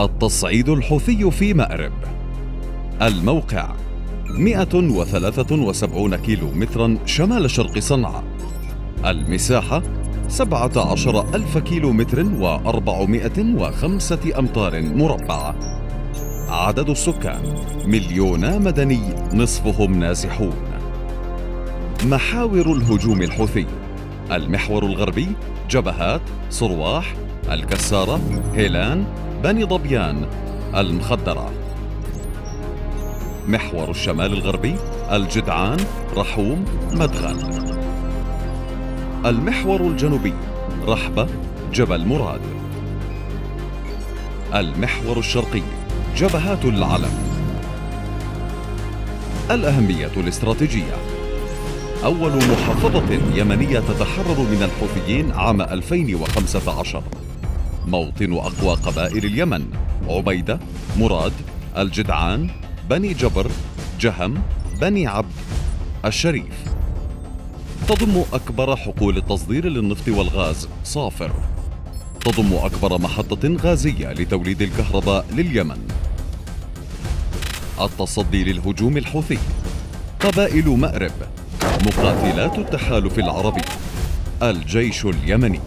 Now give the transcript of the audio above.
التصعيد الحوثي في مأرب. الموقع 173 كيلو مترا شمال شرق صنعاء. المساحة 17 ألف كيلو متر و405 أمتار مربعة عدد السكان مليون مدني نصفهم نازحون. محاور الهجوم الحوثي المحور الغربي جبهات صرواح الكسارة هيلان بني ضبيان المخدرة. محور الشمال الغربي الجدعان رحوم مدغن. المحور الجنوبي رحبة جبل مراد. المحور الشرقي جبهات العلم. الأهمية الاستراتيجية. أول محافظة يمنية تتحرر من الحوثيين عام 2015 موطن أقوى قبائل اليمن. عبيدة مراد الجدعان بني جبر جهم بني عبد الشريف. تضم أكبر حقول التصدير للنفط والغاز صافر. تضم أكبر محطة غازية لتوليد الكهرباء لليمن. التصدي للهجوم الحوثي. قبائل مأرب. مقاتلات التحالف العربي. الجيش اليمني.